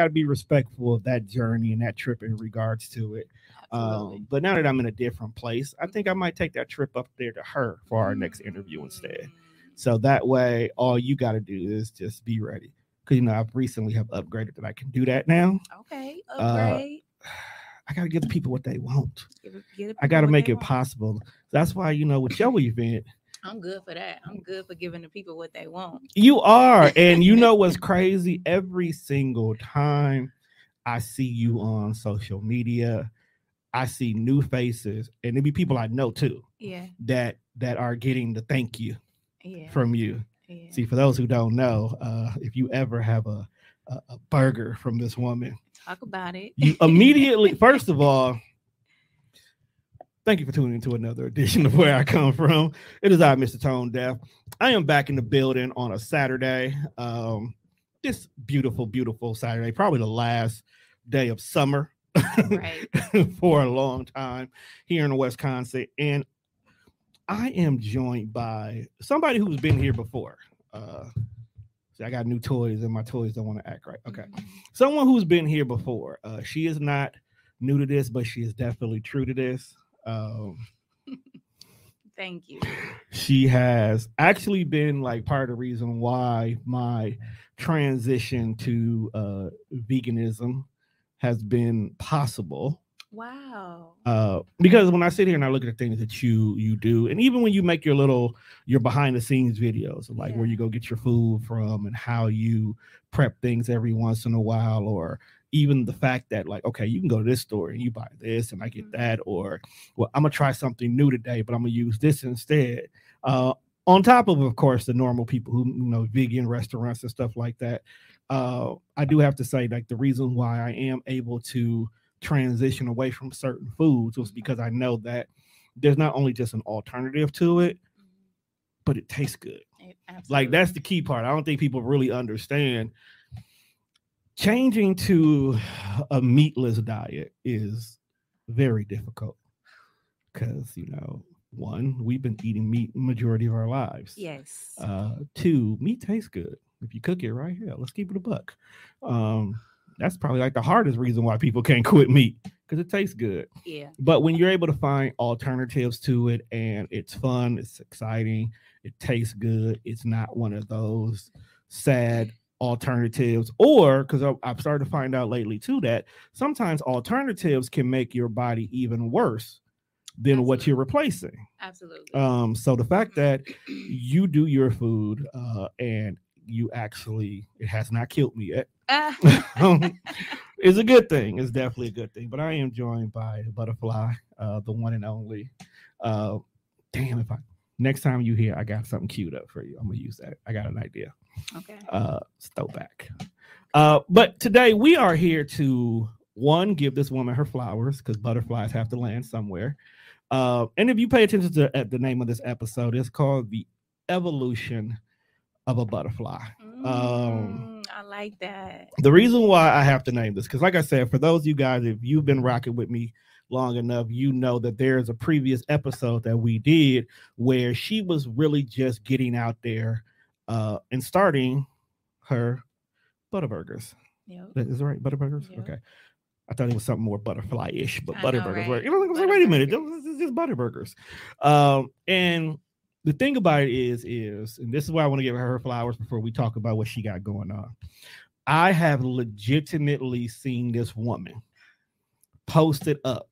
got to be respectful of that journey and that trip in regards to it. Um, but now that I'm in a different place, I think I might take that trip up there to her for our next interview instead. So that way, all you got to do is just be ready. Because you know, I've recently have upgraded that I can do that now. Okay, Uh, upgrade. I got to give the people what they want. Give the I got to make it want. possible. That's why you know with your event, I'm good for that. I'm good for giving the people what they want. you are, and you know what's crazy? Every single time I see you on social media, I see new faces, and there be people I know too Yeah, that that are getting the thank you yeah, from you. yeah. See, for those who don't know, uh, if you ever have a, a a burger from this woman, Talk about it. you immediately, first of all, thank you for tuning into another edition of Where I Come From. It is I, Mr. Tone Deaf. I am back in the building on a Saturday. Um, this beautiful, beautiful Saturday, probably the last day of summer right. for a long time here in Wisconsin. And I am joined by somebody who's been here before. Uh, see, I got new toys, and my toys don't want to act right. Okay someone who's been here before. Uh, she is not new to this, but she is definitely true to this. Um, Thank you. she has actually been like part of the reason why my transition to uh, veganism has been possible. Wow. Uh, because when I sit here and I look at the things that you you do, and even when you make your little your behind the scenes videos, like where you go get your food from and how you prep things every once in a while, or even the fact that like okay, you can go to this store and you buy this and I get Mhm. that, or well, I'm gonna try something new today, but I'm gonna use this instead. Uh, on top of of course the normal people who you know vegan restaurants and stuff like that. Uh, I do have to say like the reason why I am able to transition away from certain foods was because I know that there's not only just an alternative to it, but it tastes good. Like that's the key part. I don't think people really understand. Changing to a meatless diet is very difficult because you know, one, we've been eating meat majority of our lives. Yes. Uh, two, meat tastes good if you cook it right. Yeah, let's keep it a buck. Um, that's probably like the hardest reason why people can't quit meat because it tastes good. yeah. But when you're able to find alternatives to it and it's fun, it's exciting, it tastes good, it's not one of those sad alternatives. Or because I've started to find out lately too that sometimes alternatives can make your body even worse than what you're replacing. Absolutely. Um, so the fact that you do your food uh, and you actually it has not killed me yet is a good thing. It's definitely a good thing. But I am joined by Butterfly, uh, the one and only. Uh, damn, if I next time you hear, I got something queued up for you. I'm gonna use that. I got an idea. Okay. Uh, throwback. Uh, but today we are here to one give this woman her flowers because butterflies have to land somewhere. Uh, and if you pay attention to at the name of this episode, it's called the evolution of a butterfly. Um, Mm, I like that. the reason why I have to name this, because like I said, for those of you guys, if you've been rocking with me long enough, you know that there's a previous episode that we did where she was really just getting out there uh and starting her Butterburgers. Yep. Is that right? Butterburgers? Yeah. Okay. I thought it was something more butterfly-ish, but I Butterburgers were. right? You know, I was like, wait a minute, this is just Butterburgers. Um, and the thing about it is, is, and this is why I want to give her her flowers before we talk about what she got going on. I have legitimately seen this woman posted up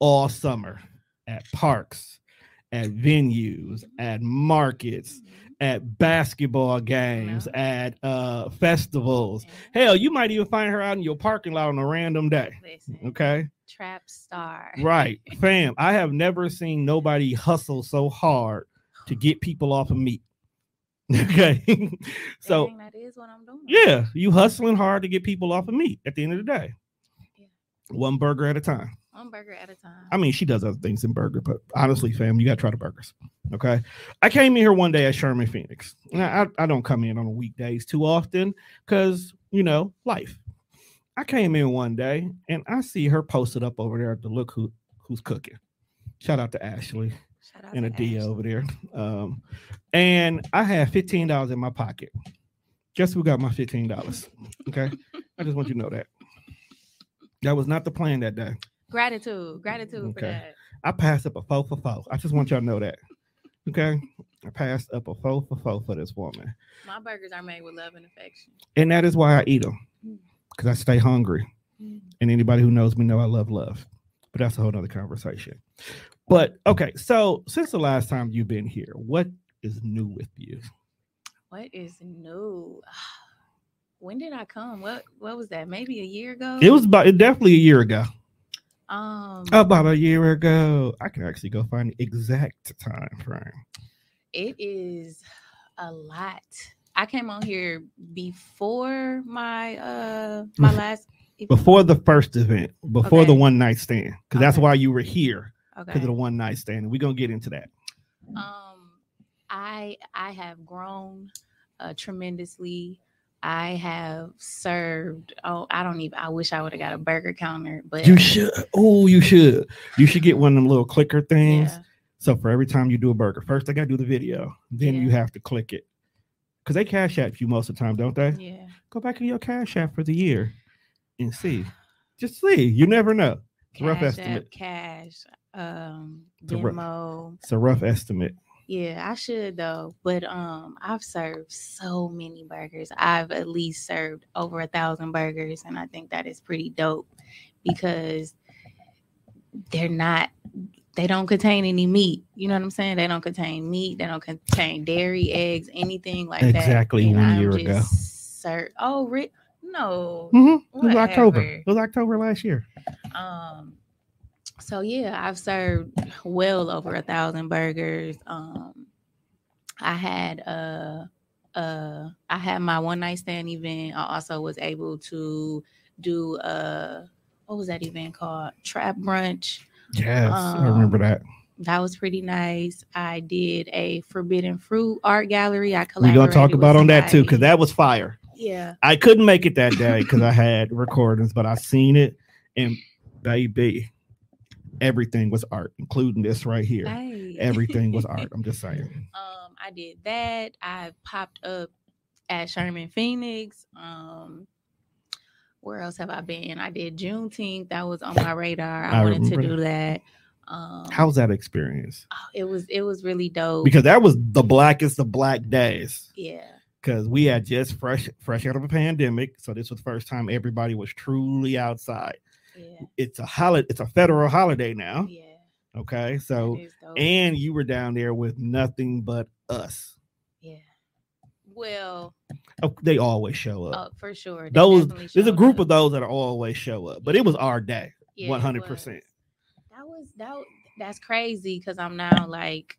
all summer at parks, at venues, at markets, Mhm. At basketball games, Yeah. at uh festivals. Yeah. Hell, you might even find her out in your parking lot on a random day. Listen, Okay. trap star. Right. Fam, I have never seen nobody hustle so hard to get people off of meat. Okay. so Dang, that is what I'm doing. yeah, you hustling hard to get people off of meat at the end of the day. Yeah. One burger at a time. One burger at a time. I mean, she does other things in burger, but honestly, fam, you gotta try the burgers. Okay. I came in here one day at Sherman Phoenix. I, I don't come in on weekdays too often because you know, life. I came in one day and I see her posted up over there to look who who's cooking. Shout out to Ashley out and a to D Ash. over there. Um, and I had $15 in my pocket. Guess who got my $15? Okay. I just want you to know that. That was not the plan that day. Gratitude, gratitude for that. I passed up a four for four. I just want y'all to know that. Okay. I passed up a four for four for this woman. My burgers are made with love and affection. And that is why I eat them. Because mm. I stay hungry. Mm. And anybody who knows me know I love love. But that's a whole nother conversation. But okay, so since the last time you've been here, what is new with you? What is new? When did I come? What what was that? Maybe a year ago? It was about definitely a year ago. Um About a year ago. I can actually go find the exact time frame. it is a lot. I came on here before my uh my last event. Before the first event, before the one night stand. Because that's why you were here. Because okay. of the one night stand. And we're gonna get into that. Um, I I have grown uh, tremendously. I have served. Oh, I don't even. I wish I would have got a burger counter, but You should. Oh, you should. You should get one of them little clicker things. yeah, So for every time you do a burger, first I gotta do the video, then you have to click it. Because they cash app you most of the time, don't they? yeah. Go back in your cash app for the year and see. Just see. You never know. It's a rough Cash App, estimate. cash, um, It's a rough- It's a rough estimate. Yeah, I should though. But um, I've served so many burgers. I've at least served over a thousand burgers, and I think that is pretty dope because they're not. They don't contain any meat. You know what I'm saying? They don't contain meat. They don't contain dairy, eggs, anything like that. Exactly one I'm year ago. Ser- oh, Rick, no. hmm It was October. It was October last year. Um, so yeah, I've served well over a thousand burgers. Um, I had uh uh I had my one night stand event. I also was able to do uh what was that event called? Trap brunch. Yes, I remember Um, that. That was pretty nice. I did a forbidden fruit art gallery. I We're gonna talk about on that too, because that was fire. yeah. I couldn't make it that day because I had recordings, but I seen it and baby, everything was art, including this right here. Hey. Everything was art. I'm just saying. Um, I did that. I popped up at Sherman Phoenix. Um, where else have I been? I did Juneteenth. That was on my radar. I, I wanted to do that. Um, How's that experience? oh, it was it was really dope. Because that was the blackest of black days. yeah, Because we had just fresh fresh out of a pandemic, so this was the first time everybody was truly outside. Yeah, It's a holiday. It's a federal holiday now. yeah. Okay, so and you were down there with nothing but us. yeah. Well, Oh, they always show up. uh, for sure. they those there's a group up. of those that always show up, but it was our day, one hundred percent. That was that. That's crazy because I'm now like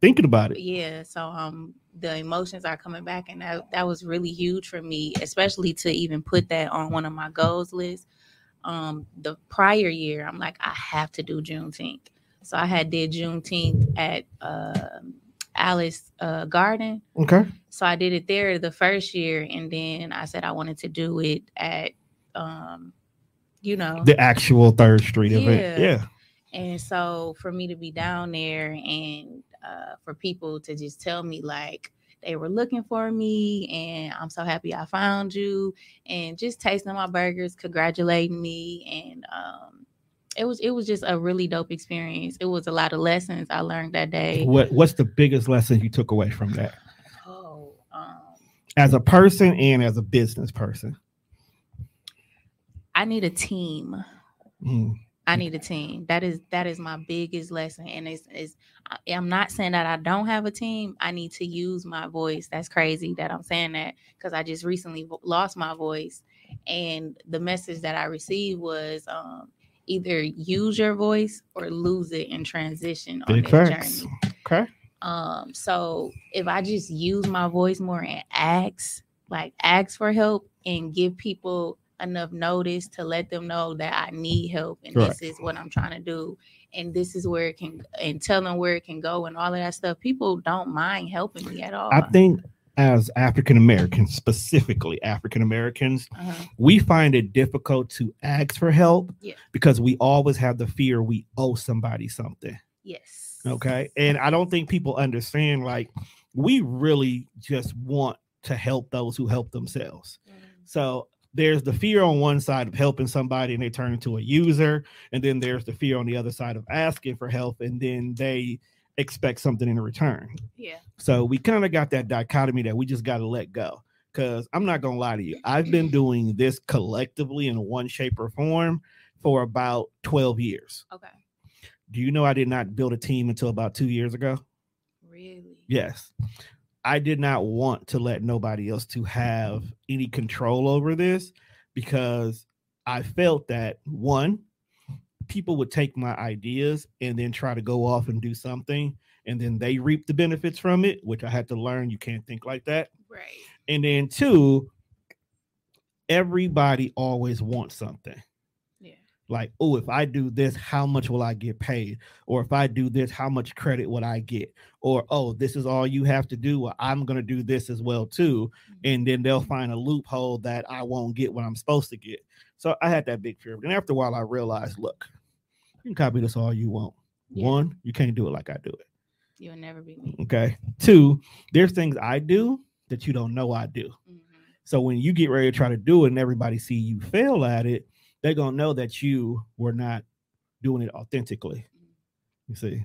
Thinking about it, yeah so um the emotions are coming back and that that was really huge for me especially to even put that on one of my goals list um the prior year i'm like i have to do juneteenth so i had did juneteenth at uh, alice uh, garden okay. so i did it there the first year and then i said i wanted to do it at um you know The actual Third Street event, Yeah. yeah. and so for me to be down there and uh, for people to just tell me like they were looking for me and I'm so happy I found you and just tasting my burgers, congratulating me and um it was it was just a really dope experience. It was a lot of lessons I learned that day. What What's the biggest lesson you took away from that, Oh, um, as a person and as a business person? I need a team. Mm, I need a team. That is that is my biggest lesson, and it's is I- I'm not saying that I don't have a team. I need to use my voice. That's crazy that I'm saying that because I just recently lost my voice, and the message that I received was um, either use your voice or lose it in transition on Big this facts. journey. Okay. Um, so if I just use my voice more and ask, like ask for help and give people enough notice to let them know that I need help and Right. this is what I'm trying to do and this is where it can and tell them where it can go and all of that stuff. People don't mind helping me at all. I think as African Americans, specifically African Americans, Uh-huh. we find it difficult to ask for help Yeah. because we always have the fear we owe somebody something. Yes. Okay. And I don't think people understand like we really just want to help those who help themselves. Mm. So there's the fear on one side of helping somebody and they turn into a user, and then there's the fear on the other side of asking for help and then they expect something in return. Yeah. So we kind of got that dichotomy that we just got to let go. Because I'm not gonna lie to you, I've been doing this collectively in one shape or form for about 12 years. Okay. Do you know I did not build a team until about two years ago? Really? Yes. I did not want to let nobody else to have any control over this because I felt that one, people would take my ideas and then try to go off and do something and then they reap the benefits from it, which I had to learn you can't think like that. Right. And then two, everybody always wants something. Like, oh, if I do this, how much will I get paid? Or if I do this, how much credit would I get? Or oh, this is all you have to do. Well, I'm gonna do this as well too. Mm-hmm. And then they'll find a loophole that I won't get what I'm supposed to get. So I had that big fear. And after a while, I realized, look, you can copy this all you want. Yeah. One, you can't do it like I do it. You'll never be me. Okay. Two, there's things I do that you don't know I do. Mhm. So when you get ready to try to do it and everybody see you fail at it, they're gonna know that you were not doing it authentically. You see.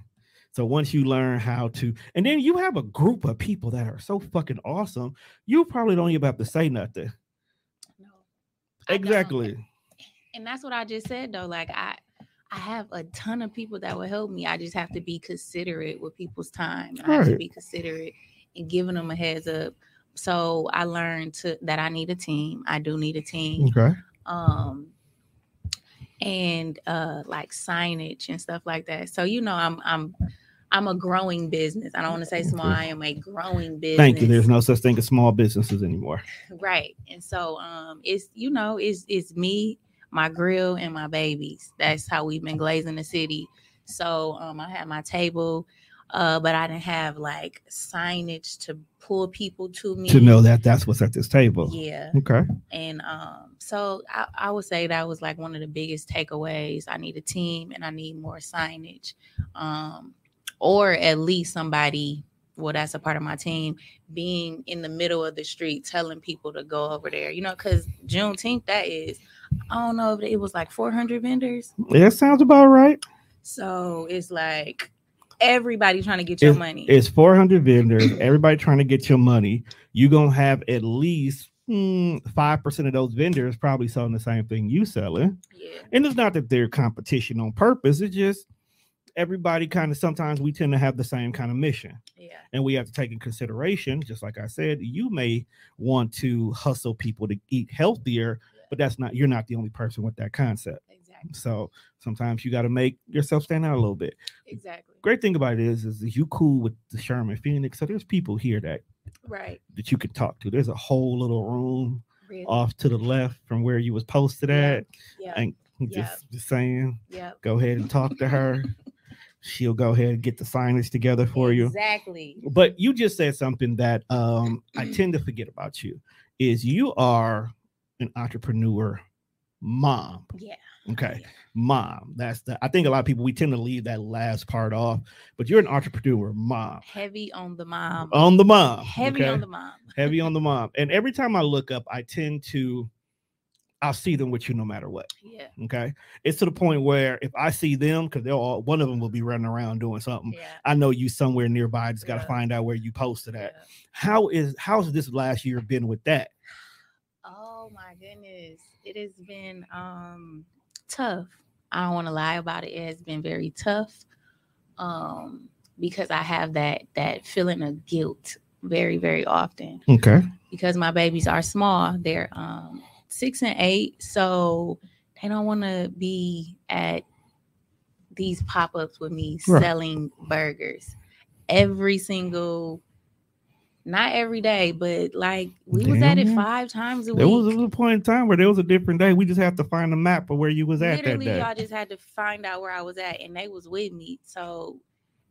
So once you learn how to, and then you have a group of people that are so fucking awesome, you probably don't even have to say nothing. No. Exactly. and that's what I just said though. Like I I have a ton of people that will help me. I just have to be considerate with people's time. I have to be considerate and giving them a heads up. So I learned to that I need a team. I do need a team. Okay. Um and uh like signage and stuff like that. So you know I'm I'm I'm a growing business. I don't want to say small. I am a growing business. Thank you. There's no such thing as small businesses anymore. right and so um it's you know it's it's me my grill and my babies that's how we've been glazing the city so um i had my table uh but i didn't have like signage to pull people to me To know that that's what's at this table. yeah Okay. and um so I, I would say that was like one of the biggest takeaways i need a team and i need more signage um or at least somebody well that's a part of my team being in the middle of the street telling people to go over there you know because juneteenth that is i don't know if it was like 400 vendors Yeah, sounds about right. so it's like everybody trying to get your money It's 400 vendors, everybody trying to get your money. You're going to have at least mm, 5% of those vendors probably selling the same thing you selling. yeah And it's not that they're competition on purpose. It's just everybody kind of sometimes we tend to have the same kind of mission. yeah And we have to take in consideration, just like I said, you may want to hustle people to eat healthier, but that's not, you're not the only person with that concept. exactly So sometimes you got to make yourself stand out a little bit. exactly Great thing about it is, is you cool with the Sherman Phoenix. So there's people here that right that you can talk to. There's a whole little room really. off to the left from where you was posted at. yeah And just, just saying, yeah go ahead and talk to her. She'll go ahead and get the signage together for you. exactly But you just said something that um, I tend to forget about you is you are an entrepreneur mom. yeah Okay. yeah. Mom. That's the I think a lot of people we tend to leave that last part off, but you're an entrepreneur mom. heavy on the mom On the mom. heavy okay? on the mom heavy on the mom. And every time I look up, I tend to I'll see them with you no matter what. yeah Okay. It's to the point where if I see them, because they'll all one of them will be running around doing something. yeah I know you somewhere nearby. I just gotta find out where you posted at. yeah. How is how's this last year been with that? oh my goodness it has been um tough i don't want to lie about it it has been very tough um because i have that that feeling of guilt very very often Okay. because my babies are small they're um six and eight so they don't want to be at these pop-ups with me Right. selling burgers every single not every day but like we was at it five times a There was, week. there was a point in time where there was a different day. We just have to find a map of where you was at that literally day. y'all just had to find out where i was at and they was with me. So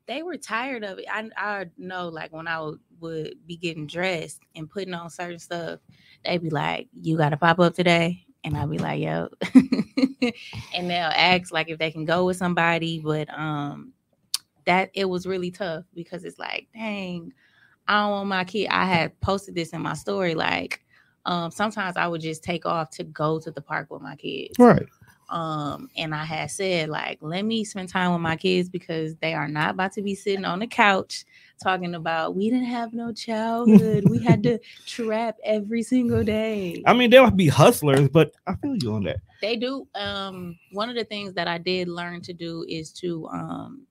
they were tired of it. I, I know like when i would, would be getting dressed and putting on certain stuff they'd be like you gotta pop up today and i'd be like yo and they'll ask like if they can go with somebody but um that it was really tough because it's like dang i don't want my kid i had posted this in my story like um, sometimes I would just take off to go to the park with my kids. Right. Um, and I had said, like, let me spend time with my kids because they are not about to be sitting on the couch talking about we didn't have no childhood. we had to trap every single day. I mean, they'll be hustlers, but I feel you on that. They do. Um, one of the things that I did learn to do is to um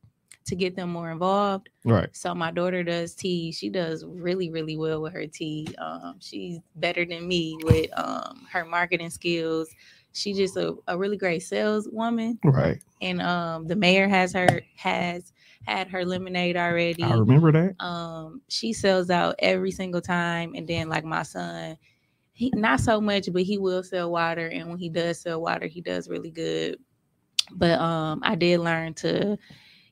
to get them more involved. Right. So my daughter does tea. She does really, really well with her tea. Um, she's better than me with um her marketing skills. She's just a, a really great saleswoman. Right. And um the mayor has her has had her lemonade already. I remember that. Um, she sells out every single time. And then like my son, he not so much, but he will sell water. And when he does sell water, he does really good. But um I did learn to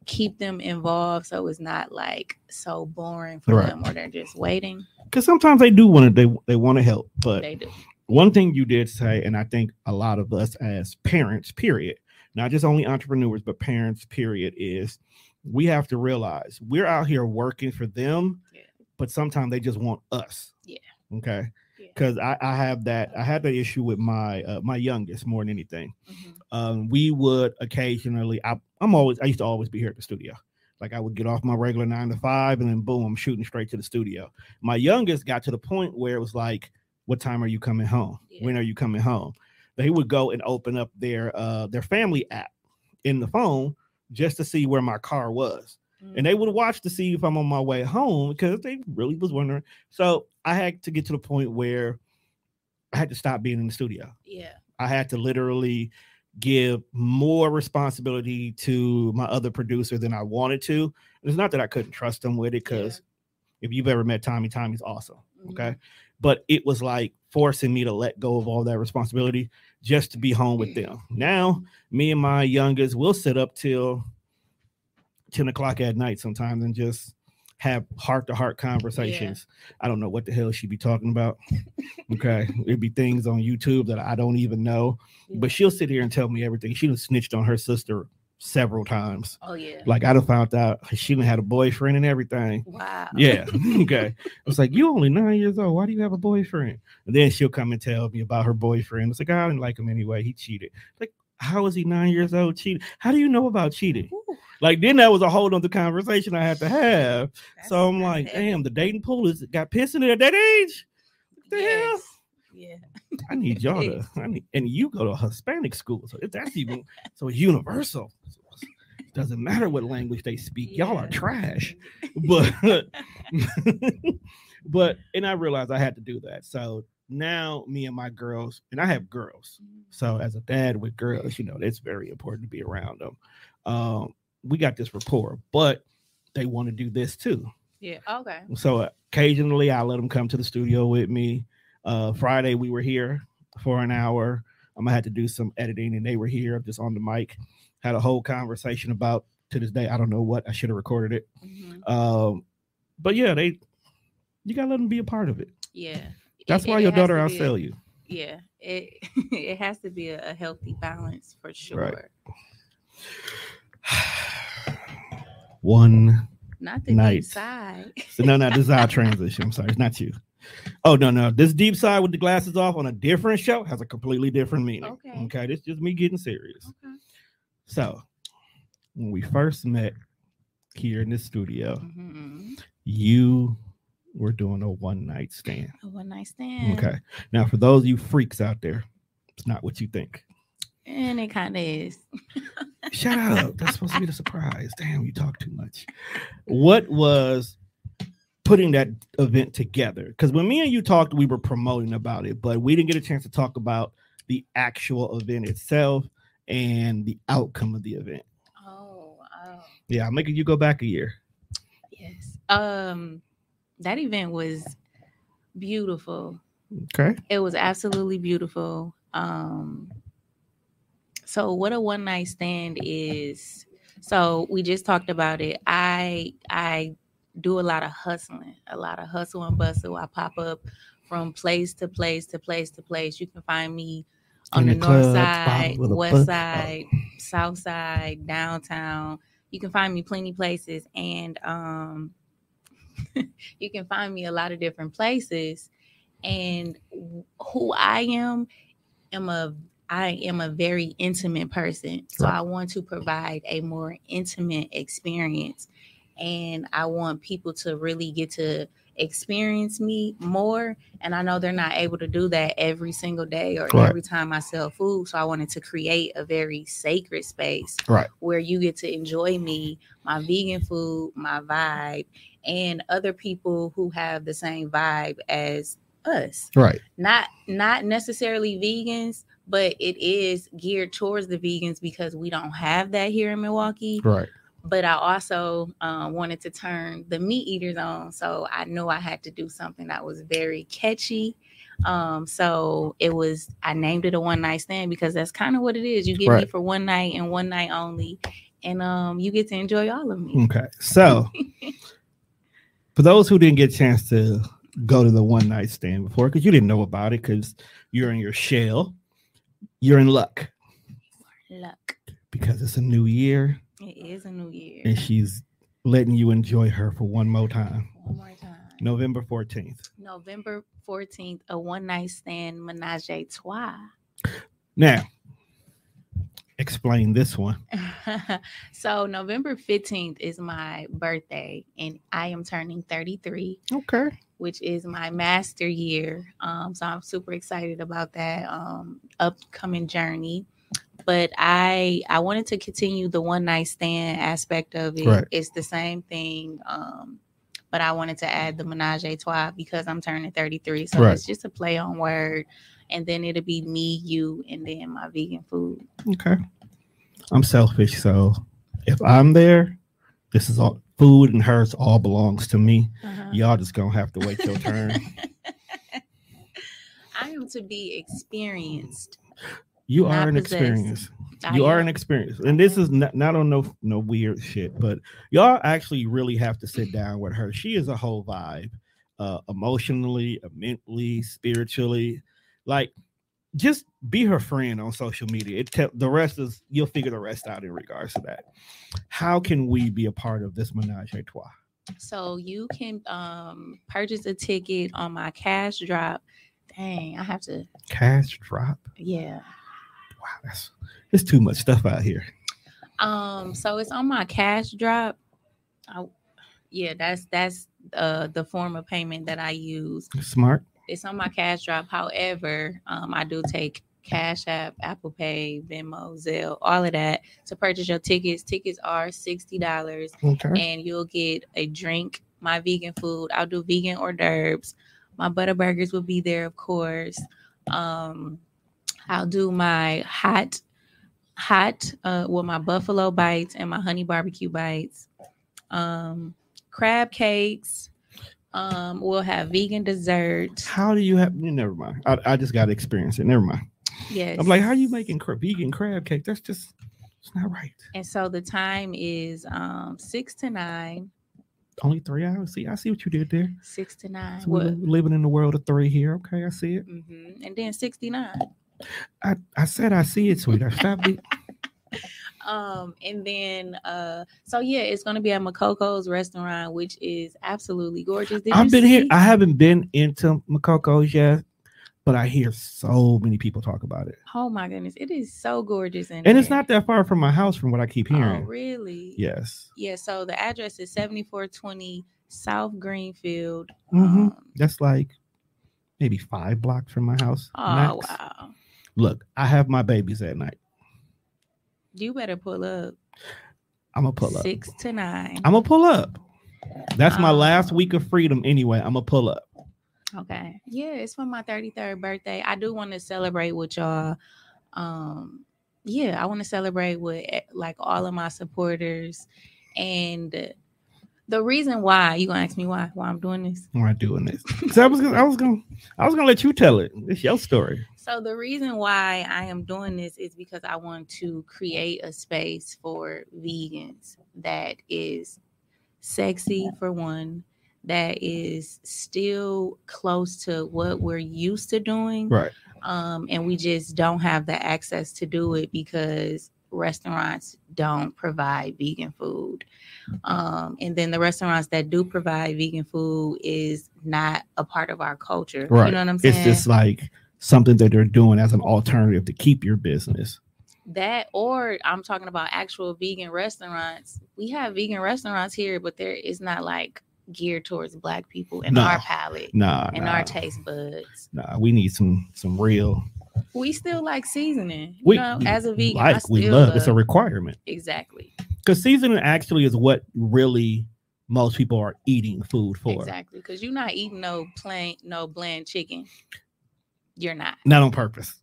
keep them involved so it's not like so boring for Right. them or they're just waiting. Because sometimes they do want to they they want to help, but They do. one thing you did say, and I think a lot of us as parents, period, not just only entrepreneurs, but parents, period, is we have to realize we're out here working for them, Yeah. but sometimes they just want us. Yeah. Okay. Because I, I have that I had that issue with my uh, my youngest more than anything. Mhm. Um, we would occasionally I, I'm always I used to always be here at the studio. Like I would get off my regular nine to five and then boom, I'm shooting straight to the studio. My youngest got to the point where it was like, What time are you coming home? Yeah. When are you coming home? They would go and open up their uh their family app in the phone just to see where my car was. And they would watch to see if I'm on my way home because they really was wondering. So I had to get to the point where I had to stop being in the studio. Yeah. I had to literally give more responsibility to my other producer than I wanted to. It's not that I couldn't trust them with it because if you've ever met Tommy, Tommy's awesome. Mhm. Okay. But it was like forcing me to let go of all that responsibility just to be home with them. Now, me and my youngest will sit up till 10 o'clock at night sometimes and just have heart to heart conversations. I don't know what the hell she'd be talking about. Okay. It'd be things on YouTube that I don't even know. But she'll sit here and tell me everything. She done snitched on her sister several times. Oh yeah. Like I done found out she done had a boyfriend and everything. Wow. Yeah. okay. I was like, you only nine years old. Why do you have a boyfriend? And then she'll come and tell me about her boyfriend. It's like, I didn't like him anyway. He cheated. Like, how is he nine years old cheating? How do you know about cheating? Ooh, Like, then that was a whole other conversation I had to have. that's- So I'm like, heavy. damn, the dating pool is got pissing it at that age. What the hell? Yeah. I need y'all to. I need, and you go to a Hispanic school, so if that's even so it's universal. Doesn't matter what language they speak. Y'all are trash. But but and I realized I had to do that. So now me and my girls, and I have girls. So as a dad with girls, you know, it's very important to be around them. Um, we got this rapport, but they want to do this too. Yeah. Okay. So occasionally I let them come to the studio with me. Uh, Friday we were here for an hour. I'm gonna have to do some editing, and they were here just on the mic. Had a whole conversation about to this day. I don't know what I should have recorded it. Mhm. Um, but yeah, they you gotta let them be a part of it. Yeah. That's It- why it your daughter a- outsell you. Yeah. It it has to be a, a healthy balance for sure. One Not the Night. deep side. so no, no, this is our transition. I'm sorry, it's not you. Oh no, no, this deep side with the glasses off on a different show has a completely different meaning. Okay. okay, this is just me getting serious. Okay. So, when we first met here in this studio, Mhm. you were doing a one night stand. A one night stand. Okay. Now, for those of you freaks out there, it's not what you think. And it kind of is. Shut up. That's supposed to be the surprise. Damn, you talk too much. What was putting that event together? Because when me and you talked, we were promoting about it, but we didn't get a chance to talk about the actual event itself and the outcome of the event. Oh, oh, Yeah, I'm making you go back a year. yes. Um, that event was beautiful. Okay. It was absolutely beautiful. Um, so what a one night stand is. So we just talked about it. I I do a lot of hustling, a lot of hustle and bustle. I pop up from place to place to place to place. You can find me on In the, the north side, bottle with a west bu- oh. side, south side, downtown. You can find me plenty places, and um, you can find me a lot of different places. and who I am am a I am a very intimate person. So Right. I want to provide a more intimate experience. And I want people to really get to experience me more. And I know they're not able to do that every single day or Right. every time I sell food. So I wanted to create a very sacred space Right. where you get to enjoy me, my vegan food, my vibe, and other people who have the same vibe as us Right. not not necessarily vegans but it is geared towards the vegans because we don't have that here in milwaukee Right. but i also uh, wanted to turn the meat eaters on so i knew i had to do something that was very catchy um so it was i named it a one night stand because that's kind of what it is you get me for one night and one night only and um you get to enjoy all of me Okay. So for those who didn't get a chance to go to the one night stand before, because you didn't know about it, because you're in your shell, you're in luck luck because it's a new year it is a new year and she's letting you enjoy her for one more time. one more time November 14th. November 14th, a one night stand menage a trois. Now, explain this one. so, November 15th is my birthday, and I am turning 33, Okay. which is my master year. Um, so, I'm super excited about that um, upcoming journey. But I I wanted to continue the one night stand aspect of it. Right. It's the same thing. Um, but I wanted to add the menage a trois because I'm turning 33. So Right. it's just a play on word. And then it'll be me, you, and then my vegan food. Okay. I'm selfish, so if I'm there, this is all food and hers all belongs to me. Uh-huh. Y'all just gonna have to wait your turn. I am to be experienced. You are an possessed. experience. I You are an experience, and this is not, not on no no weird shit, but y'all actually really have to sit down with her. She is a whole vibe, uh, emotionally, mentally, spiritually. Like, just be her friend on social media. It te- the rest is you'll figure the rest out in regards to that. How can we be a part of this menage a trois? So you can um purchase a ticket on my cash drop. Dang, I have to. Cash drop. Yeah. Wow, that's it's too much stuff out here. Um. So it's on my cash drop. I, yeah, that's that's uh the form of payment that I use. Smart. It's on my cash drop. However, um, I do take Cash App, Apple Pay, Venmo, Zelle, all of that to purchase your tickets. Tickets are sixty dollars. Okay. and you'll get a drink, my vegan food. I'll do vegan hors d'oeuvres. My butter burgers will be there, of course. Um, I'll do my hot, hot, uh, with my buffalo bites and my honey barbecue bites. Um, crab cakes. Um, we'll have vegan dessert. How do you have? Never mind. I, I just got to experience it. Never mind. Yes. I'm like, how are you making cra- vegan crab cake? That's just, it's not right. And so the time is um six to nine. Only three hours. See, I see what you did there. Six to nine. So we're What? living in the world of three here. Okay, I see it. hmm And then sixty nine. I, I said I see it, sweetheart. Stop it. Um, and then uh so yeah, it's gonna be at Makoko's restaurant, which is absolutely gorgeous. Did I've been here. I haven't been into Macoco's yet, but I hear so many people talk about it. oh my goodness, it is so gorgeous in And it's not that far from my house, from what I keep Oh, hearing. really? Yes. Yeah, so the address is 7420 South Greenfield. Mhm. Um, That's like maybe five blocks from my house. oh max. wow. Look, I have my babies at night. You better pull up. I'm gonna pull up. Six to nine. I'm gonna pull up. That's my Um, last week of freedom anyway. I'm gonna pull up. Okay. Yeah, it's for my 33rd birthday. I do want to celebrate with y'all. Um, yeah, I want to celebrate with eh, like all of my supporters. And the reason why you gonna ask me why why I'm doing this. Why I'm not doing this. 'Cause I was gonna, I was gonna, I was gonna let you tell it. It's your story. So the reason why I am doing this is because I want to create a space for vegans that is sexy for one, that is still close to what we're used to doing. Right. um, and we just don't have the access to do it because restaurants don't provide vegan food. Um, and then the restaurants that do provide vegan food is not a part of our culture. Right. You know what I'm saying? It's just like something that they're doing as an alternative to keep your business. that or I'm talking about actual vegan restaurants. We have vegan restaurants here, but there is not like geared towards black people in No. our palate Nah, and nah, our taste buds. nah. We need some some real We still like seasoning. We you know, as a vegan, I like we still love. It's a requirement exactly, because seasoning actually is what really most people are eating food for. exactly. Because you're not eating no plain, no bland chicken. You're not. Not on purpose.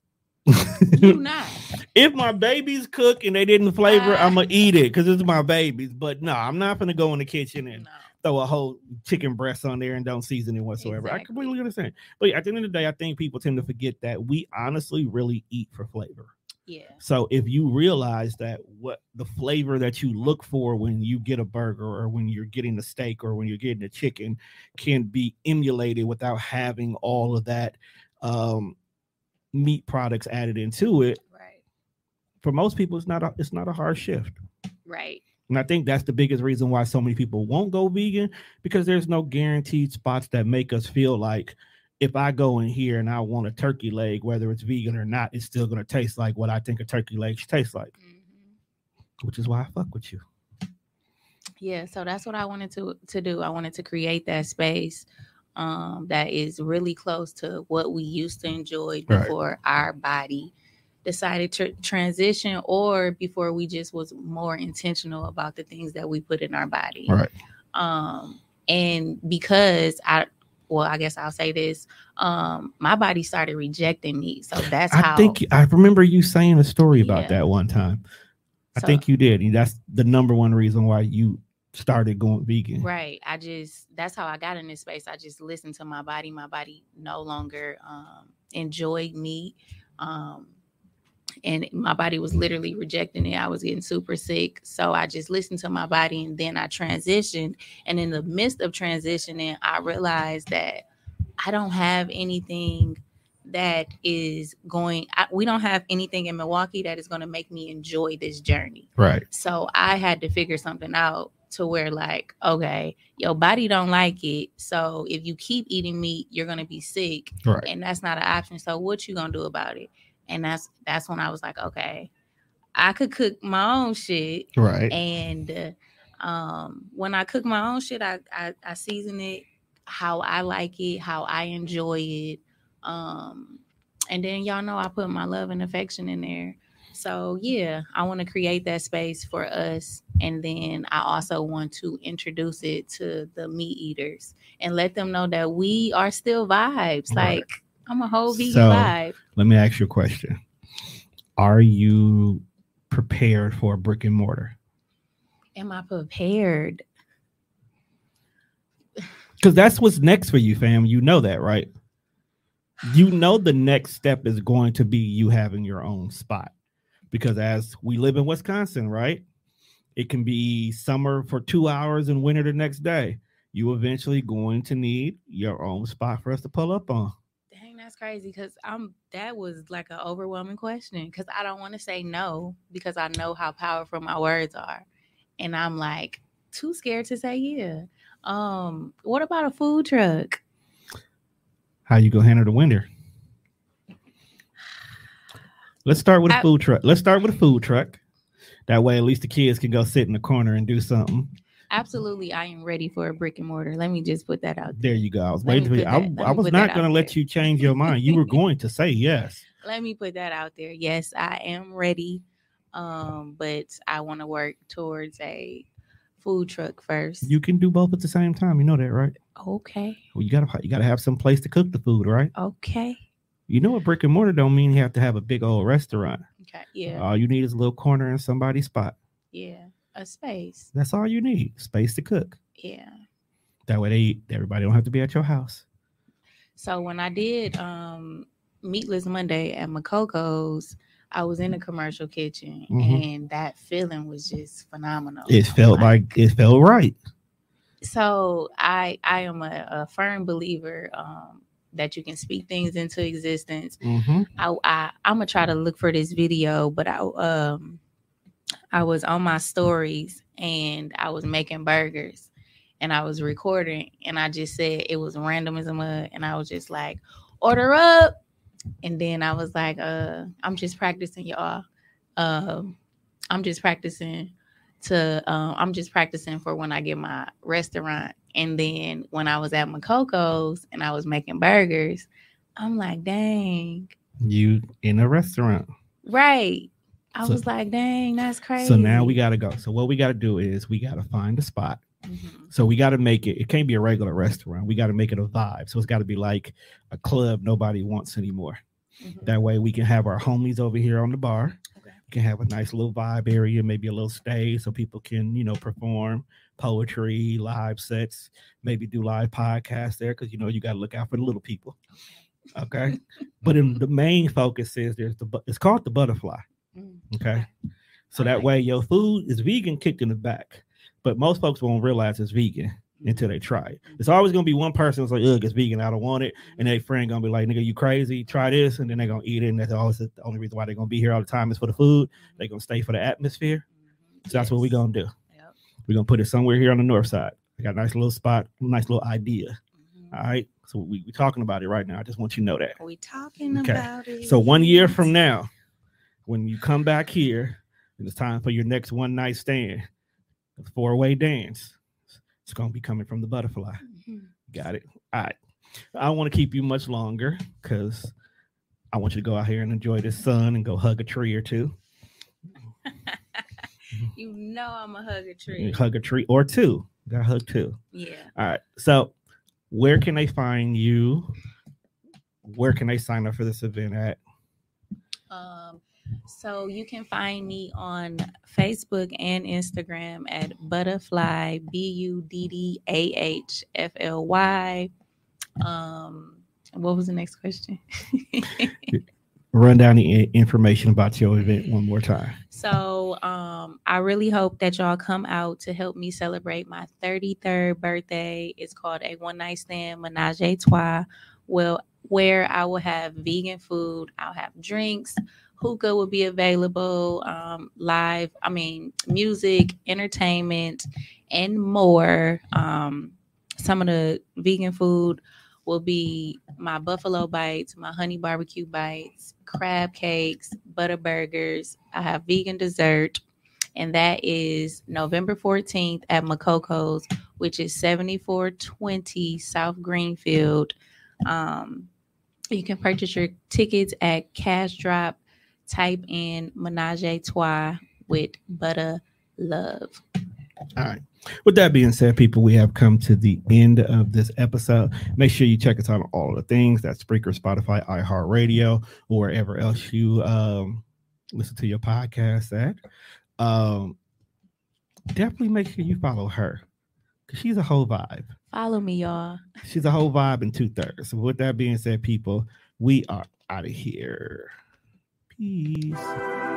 You not. if my babies cook and they didn't flavor. I'm gonna eat it because it's my babies. But no, I'm not gonna go in the kitchen and No. Throw a whole chicken breast on there and don't season it whatsoever. I completely understand. But at the end of the day, I think people tend to forget that we honestly really eat for flavor. Yeah. So if you realize that what the flavor that you look for when you get a burger or when you're getting a steak or when you're getting a chicken can be emulated without having all of that um, meat products added into it, Right. for most people it's not a it's not a hard shift. Right. And I think that's the biggest reason why so many people won't go vegan because there's no guaranteed spots that make us feel like if I go in here and I want a turkey leg, whether it's vegan or not, it's still gonna taste like what I think a turkey leg should taste like, Mhm. which is why I fuck with you. Yeah, so that's what I wanted to to do. I wanted to create that space um that is really close to what we used to enjoy Right. before our body decided to transition or before we just was more intentional about the things that we put in our body. Right. Um and because I well, I guess I'll say this. Um, my body started rejecting me. So that's I how think I remember you saying a story about Yeah. that one time. I So- think you did. and That's the number one reason why you started going vegan. Right. I just that's how I got in this space. I just listened to my body. My body no longer um enjoyed meat. Um and my body was mm-hmm. literally rejecting it. I was getting super sick. So I just listened to my body and then I transitioned. And in the midst of transitioning, I realized that I don't have anything that is going I, we don't have anything in Milwaukee that is going to make me enjoy this journey. Right. So I had to figure something out to where like, okay, your body don't like it. So if you keep eating meat, you're gonna be sick. Right. And that's not an option. So what you gonna do about it? And that's that's when I was like, okay, I could cook my own shit. Right. And uh, um when I cook my own shit, I, I I season it how I like it, how I enjoy it. Um and then y'all know I put my love and affection in there. So yeah, I want to create that space for us. And then I also want to introduce it to the meat eaters and let them know that we are still vibes. Right. Like I'm a whole vegan So-. Let me ask you a question. Are you prepared for a brick and mortar? Am I prepared? Because that's what's next for you, fam. You know that, right? You know the next step is going to be you having your own spot. Because as we live in Wisconsin, right? It can be summer for two hours and winter the next day. You eventually going to need your own spot for us to pull up on. That's crazy. Because I'm that was like an overwhelming question. Because I don't want to say no because I know how powerful my words are, and I'm like too scared to say yeah. Um, what about a food truck? How you gonna handle the winter? Let's start with a I- food truck. Let's start with a food truck. That way, at least the kids can go sit in the corner and do something. Absolutely, I am ready for a brick and mortar. Let me just put that out. There there you go. I was waiting for me you. I, I was not going to let you change your mind. You were going to say yes. Let me put that out there. Yes, I am ready. Um, but I want to work towards a food truck first. You can do both at the same time. You know that, right? okay? Well, you gotta you gotta have some place to cook the food, right? Okay. You know, a brick and mortar don't mean you have to have a big old restaurant. Okay. Yeah. All you need is a little corner in somebody's spot. yeah. A space. That's all you need. Space to cook. Yeah. That way, they eat. Everybody don't have to be at your house. So when I did um Meatless Monday at Macoco's, I was in a commercial kitchen Mhm. and that feeling was just phenomenal. It felt like it felt right. so I I am a, a firm believer um that you can speak things into existence. Mm-hmm. I, I I'm gonna try to look for this video, but I um I was on my stories and I was making burgers and I was recording and I just said it was random as a mud and I was just like, order up. And then I was like, uh, I'm just practicing, y'all. Um, I'm just practicing to um, I'm just practicing for when I get my restaurant. And then when I was at Macoco's and I was making burgers, I'm like, dang. You in a restaurant. Right. I so, was like, dang, that's crazy. So now we gotta go. So what we gotta do is we gotta find a spot. Mm-hmm. So we gotta make it, it can't be a regular restaurant. We gotta make it a vibe. So it's gotta be like a club nobody wants anymore. Mm-hmm. That way we can have our homies over here on the bar We can have a nice little vibe area, maybe a little stage so people can, you know, perform poetry, live sets, maybe do live podcasts there because you know you got to look out for the little people. Okay, but in the main focus is there's the it's called the Buddah Fly. Mm, okay, so that way your food is vegan kicked in the back, but most folks won't realize it's vegan until they try it. It's always gonna be one person that's like, ugh, it's vegan, I don't want it. And their friend gonna be like, nigga, you crazy, try this, and then they're gonna eat it. And that's always the only reason why they're gonna be here all the time is for the food. They're gonna stay for the atmosphere. So that's what we're gonna do. Yep. We're gonna put it somewhere here on the north side. I got a nice little spot, nice little idea. Mm-hmm. All right. So we, we're talking about it right now. I just want you to know that. We talking okay. about it. So one year from now, when you come back here, and it's time for your next one night stand, the four way dance it's going to be coming from the Buddah Fly. Mm-hmm. Got it. All right. I don't want to keep you much longer because I want you to go out here and enjoy the sun and go hug a tree or two. you know I'm a hug a tree. hug a tree or two. Got hug two. Yeah. All right. So where can they find you? Where can they sign up for this event at? Um so you can find me on Facebook and Instagram at Buddah Fly B U D D A H F L Y. Um, what was the next question? Run down the information about your event one more time. So, um, I really hope that y'all come out to help me celebrate my 33rd birthday. It's called a one night stand menage a trois. Well, where I will have vegan food, I'll have drinks, hookah will be available, um, live, I mean, music, entertainment, and more. Um, some of the vegan food will be my buffalo bites, my honey barbecue bites, crab cakes, butter burgers. I have vegan dessert, and that is November 14th at Macoco's, which is 7420 South Greenfield. Um, you can purchase your tickets at Cash Drop type in menage a trois with butter love. All right. With that being said, people, we have come to the end of this episode. Make sure you check us out on all the things that's Spreaker, Spotify, iHeartRadio, or wherever else you um, listen to your podcast at. Um, definitely make sure you follow her because she's a whole vibe. Follow me, y'all. She's a whole vibe in two thirds. So, with that being said, people, we are out of here. Peace.